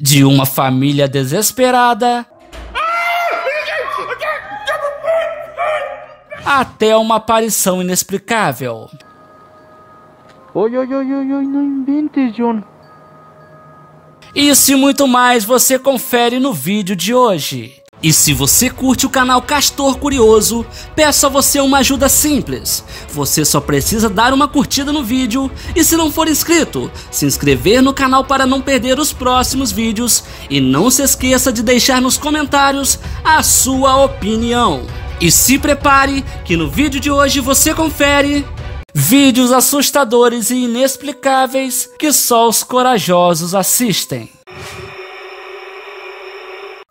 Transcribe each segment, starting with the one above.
De uma família desesperada até uma aparição inexplicável. Oi, oi, oi, oi, oi, não inventes, John. Isso e muito mais você confere no vídeo de hoje. E se você curte o canal Castor Curioso, peço a você uma ajuda simples. Você só precisa dar uma curtida no vídeo e se não for inscrito, se inscrever no canal para não perder os próximos vídeos e não se esqueça de deixar nos comentários a sua opinião. E se prepare que no vídeo de hoje você confere vídeos assustadores e inexplicáveis que só os corajosos assistem.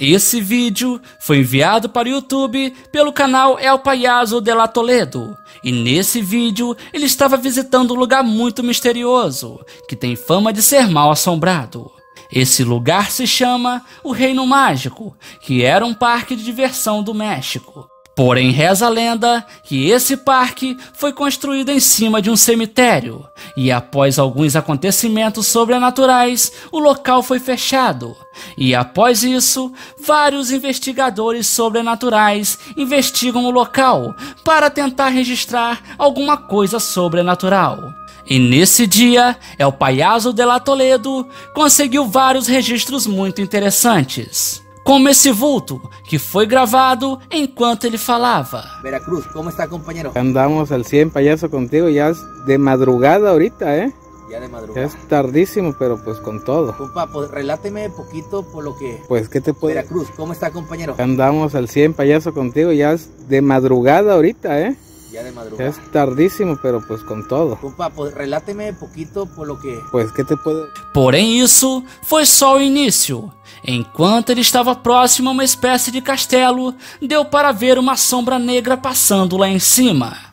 Esse vídeo foi enviado para o YouTube pelo canal El Payaso de la Toledo. E nesse vídeo ele estava visitando um lugar muito misterioso, que tem fama de ser mal assombrado. Esse lugar se chama o Reino Mágico, que era um parque de diversão do México. Porém, reza a lenda que esse parque foi construído em cima de um cemitério, e após alguns acontecimentos sobrenaturais, o local foi fechado. E após isso, vários investigadores sobrenaturais investigam o local para tentar registrar alguma coisa sobrenatural. E nesse dia, El Payaso de la Toledo conseguiu vários registros muito interessantes como esse vulto que foi gravado enquanto ele falava. Veracruz, como está, companheiro? Andamos al 100 payaso contigo, ya de madrugada ahorita, ¿eh? Ya de madrugada. Es tardísimo, pero pues con todo. Compa, pues reláteme poquito por lo que... Pues, ¿qué te puedo...? Veracruz, ¿cómo está, compañero? Andamos al 100 payaso contigo, ya es de madrugada ahorita, ¿eh? Ya de madrugada. Es tardísimo, pero pues con todo. Compa, pues reláteme poquito por lo que... Pues, ¿qué te puedo...? Porém, isso foi só o início. Enquanto ele estava próximo a uma espécie de castelo, deu para ver uma sombra negra passando lá em cima.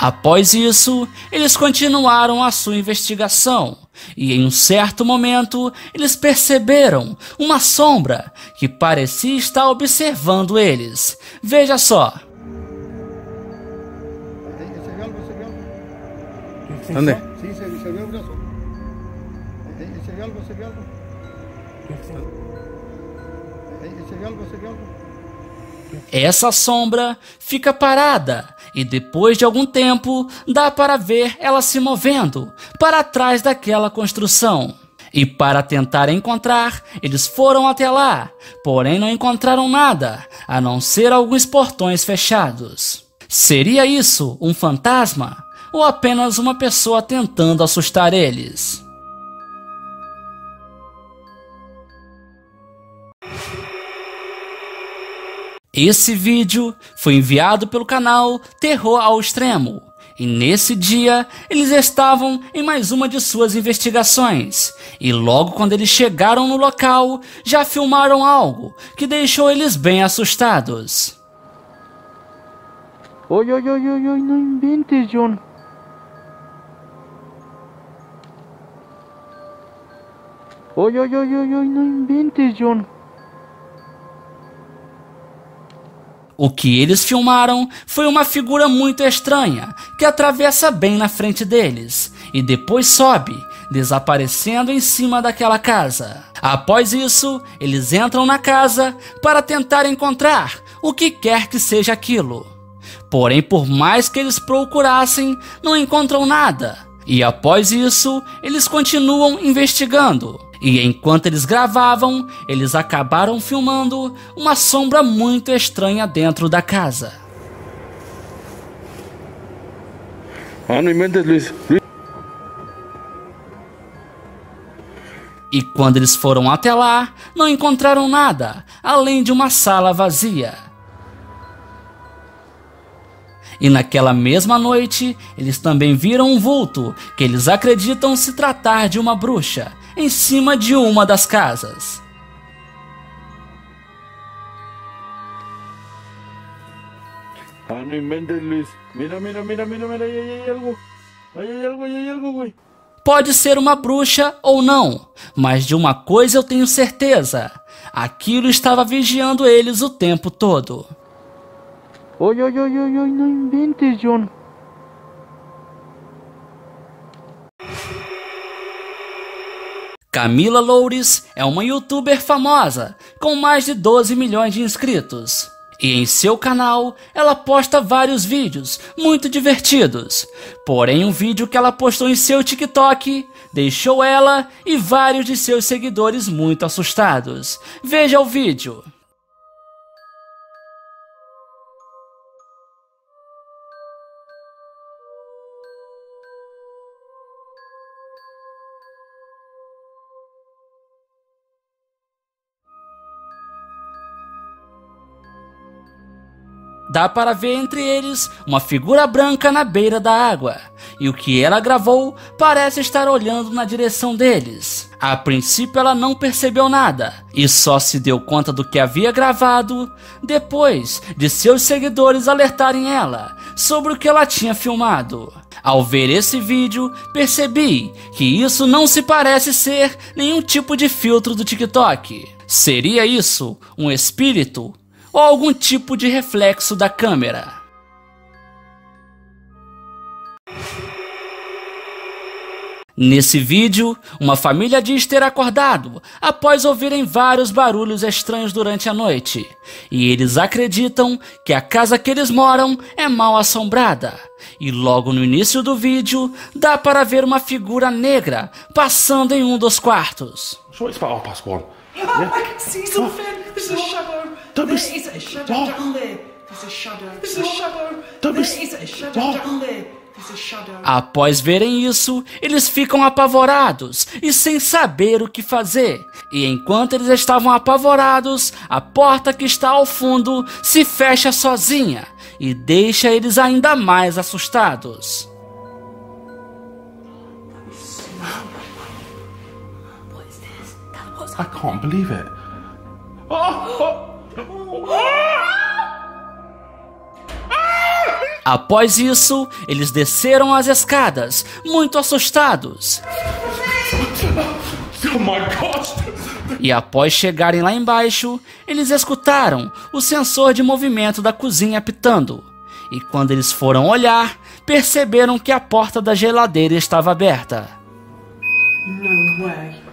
Após isso, eles continuaram a sua investigação e em um certo momento eles perceberam uma sombra que parecia estar observando eles. Veja só. Onde? Essa sombra fica parada e depois de algum tempo dá para ver ela se movendo para trás daquela construção. E para tentar encontrar, eles foram até lá, porém não encontraram nada, a não ser alguns portões fechados. Seria isso um fantasma? Ou apenas uma pessoa tentando assustar eles? Esse vídeo foi enviado pelo canal Terror ao Extremo. E nesse dia, eles estavam em mais uma de suas investigações. E logo quando eles chegaram no local, já filmaram algo que deixou eles bem assustados. Oi, oi, oi, oi, oi, não inventes, John. Oi, oi, oi, oi, oi, não inventes, John. O que eles filmaram foi uma figura muito estranha que atravessa bem na frente deles e depois sobe, desaparecendo em cima daquela casa. Após isso, eles entram na casa para tentar encontrar o que quer que seja aquilo. Porém, por mais que eles procurassem, não encontram nada. E após isso, eles continuam investigando. E enquanto eles gravavam, eles acabaram filmando uma sombra muito estranha dentro da casa. Ah, não inventes, Luiz. Luiz. E quando eles foram até lá, não encontraram nada, além de uma sala vazia. E naquela mesma noite, eles também viram um vulto que eles acreditam se tratar de uma bruxa em cima de uma das casas. Ah, no inventes, Luis. Mira, mira, mira, mira, mira, hay algo. Hay algo, hay algo, güey. pode ser uma bruxa ou não, mas de uma coisa eu tenho certeza: aquilo estava vigiando eles o tempo todo. Oi, oi, oi, oi, oi, não inventes, John. Camila Loures é uma youtuber famosa, com mais de 12 milhões de inscritos. E em seu canal, ela posta vários vídeos muito divertidos. Porém, um vídeo que ela postou em seu TikTok deixou ela e vários de seus seguidores muito assustados. Veja o vídeo. Dá para ver entre eles uma figura branca na beira da água, e o que ela gravou parece estar olhando na direção deles. A princípio ela não percebeu nada e só se deu conta do que havia gravado depois de seus seguidores alertarem ela sobre o que ela tinha filmado. Ao ver esse vídeo, percebi que isso não se parece ser nenhum tipo de filtro do TikTok. Seria isso um espírito ou algum tipo de reflexo da câmera. Nesse vídeo, uma família diz ter acordado após ouvirem vários barulhos estranhos durante a noite, e eles acreditam que a casa que eles moram é mal assombrada. E logo no início do vídeo, dá para ver uma figura negra passando em um dos quartos. I can see something. There is a shadow What? down there. There's a shadow. There's a shadow. There is a shadow What? down there. Após verem isso, eles ficam apavorados e sem saber o que fazer. E enquanto eles estavam apavorados, a porta que está ao fundo se fecha sozinha e deixa eles ainda mais assustados. I can't believe it. Após isso, eles desceram as escadas, muito assustados. E após chegarem lá embaixo, eles escutaram o sensor de movimento da cozinha apitando. E quando eles foram olhar, perceberam que a porta da geladeira estava aberta. No way.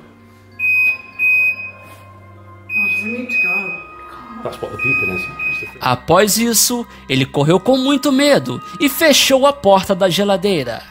Após isso, ele correu com muito medo e fechou a porta da geladeira.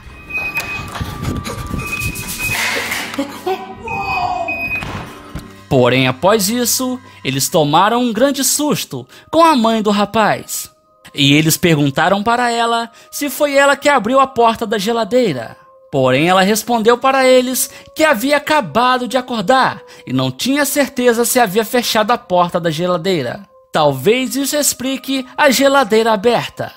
Porém, após isso, eles tomaram um grande susto com a mãe do rapaz. E eles perguntaram para ela se foi ela que abriu a porta da geladeira. Porém, ela respondeu para eles que havia acabado de acordar e não tinha certeza se havia fechado a porta da geladeira. Talvez isso explique a geladeira aberta.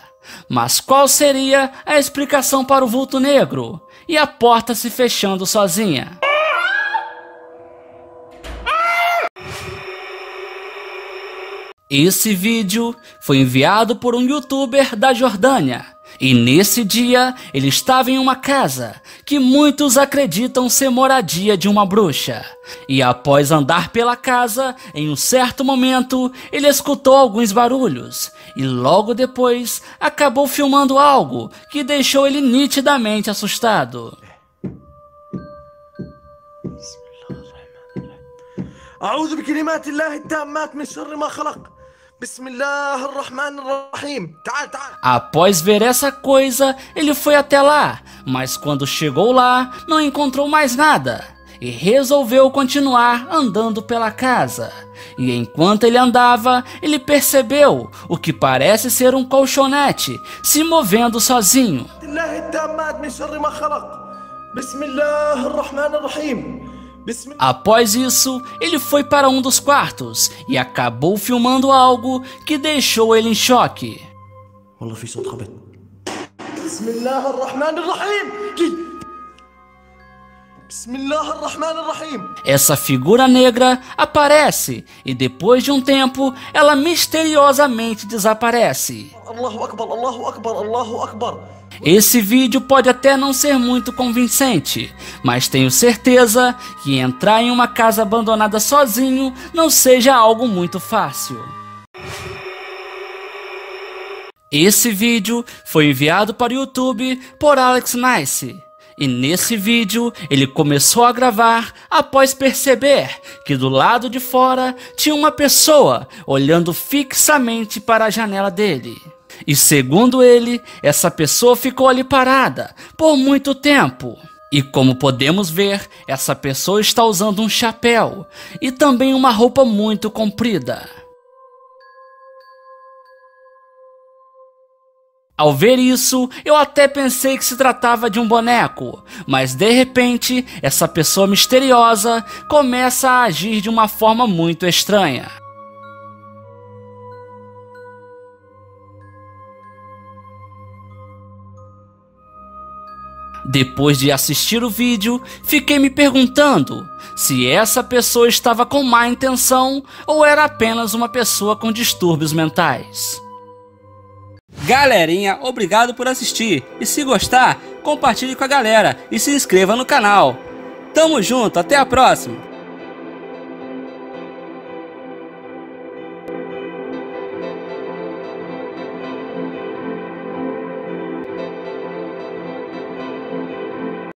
Mas qual seria a explicação para o vulto negro e a porta se fechando sozinha? Esse vídeo foi enviado por um youtuber da Jordânia. E nesse dia ele estava em uma casa que muitos acreditam ser moradia de uma bruxa. E após andar pela casa, em um certo momento, ele escutou alguns barulhos. E logo depois acabou filmando algo que deixou ele nitidamente assustado. أعوذ بكلمات الله التامات من شر ما خلق Tá, tá. Após ver essa coisa, ele foi até lá, mas quando chegou lá, não encontrou mais nada e resolveu continuar andando pela casa. E enquanto ele andava, ele percebeu o que parece ser um colchonete se movendo sozinho. Bismillahirrahmanirrahim. Após isso, ele foi para um dos quartos e acabou filmando algo que deixou ele em choque. Essa figura negra aparece e depois de um tempo ela misteriosamente desaparece. Allahu Akbar, Allahu Akbar, Allahu Akbar. Esse vídeo pode até não ser muito convincente, mas tenho certeza que entrar em uma casa abandonada sozinho não seja algo muito fácil. Esse vídeo foi enviado para o YouTube por Alex Nice. E nesse vídeo ele começou a gravar após perceber que do lado de fora tinha uma pessoa olhando fixamente para a janela dele. E segundo ele, essa pessoa ficou ali parada por muito tempo. E como podemos ver, essa pessoa está usando um chapéu e também uma roupa muito comprida. Ao ver isso, eu até pensei que se tratava de um boneco, mas de repente, essa pessoa misteriosa começa a agir de uma forma muito estranha. Depois de assistir o vídeo, fiquei me perguntando se essa pessoa estava com má intenção ou era apenas uma pessoa com distúrbios mentais. Galerinha, obrigado por assistir e se gostar, compartilhe com a galera e se inscreva no canal. Tamo junto, até a próxima!